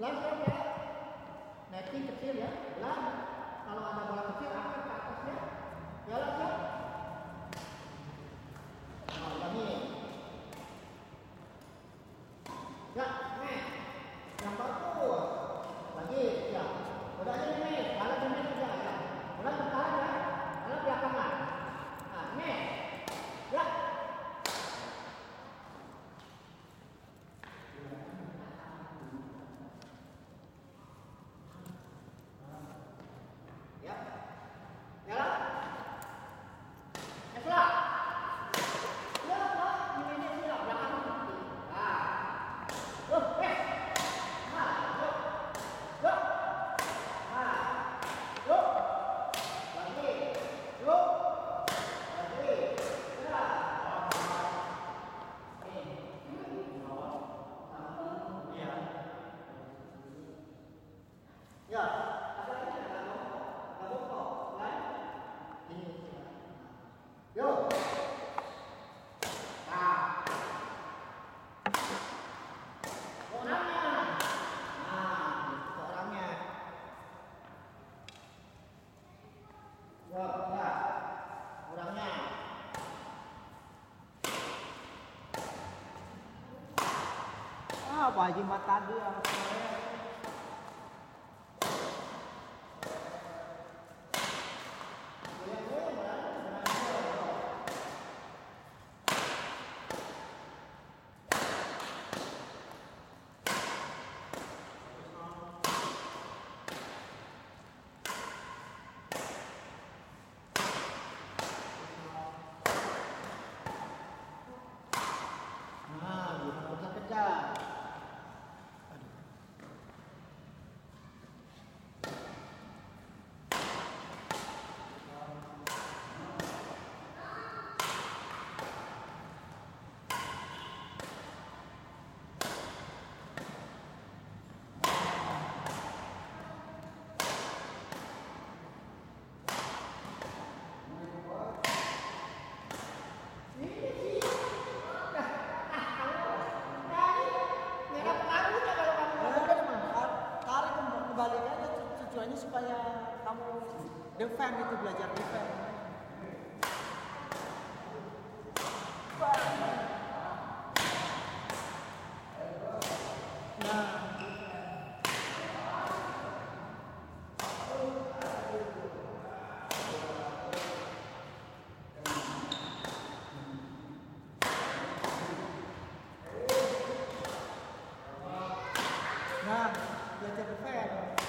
Langsung ya, ya. netting kecil ya. Lang, kalau ada bola kecil angkat ke atasnya. Ya, ya langsung. Ya. Nah, ini. Ya, apa aja mata dia defend itu belajar defend nah belajar defend.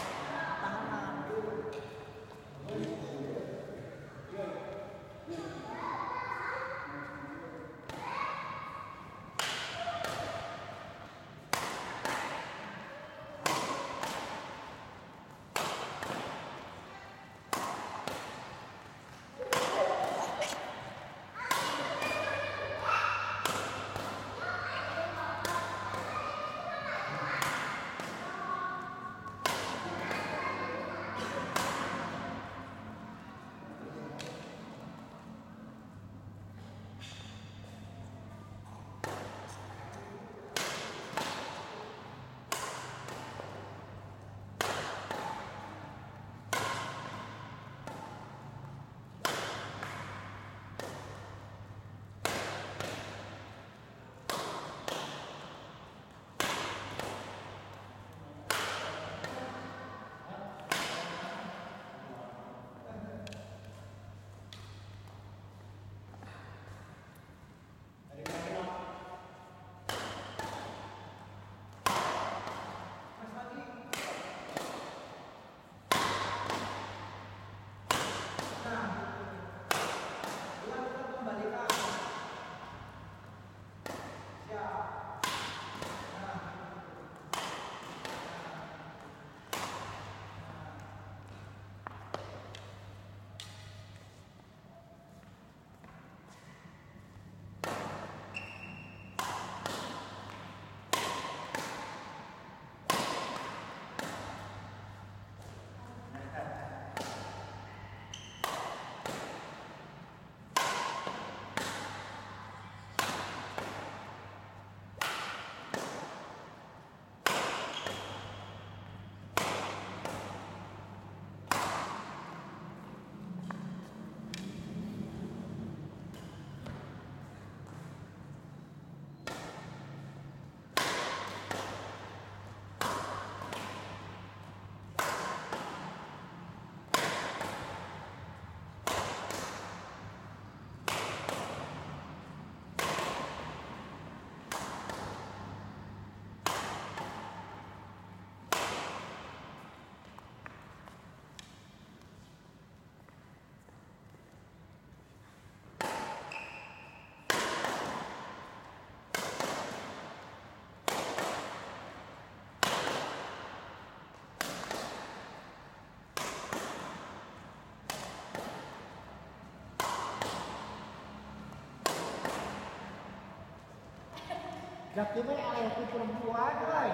Laki mo ay ako perempuan ay.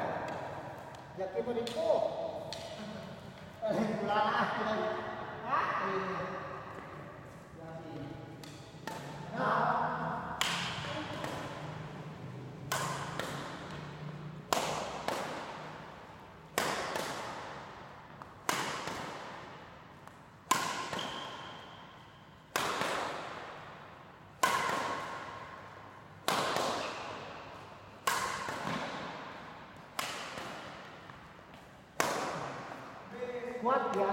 Laki mo kuat ya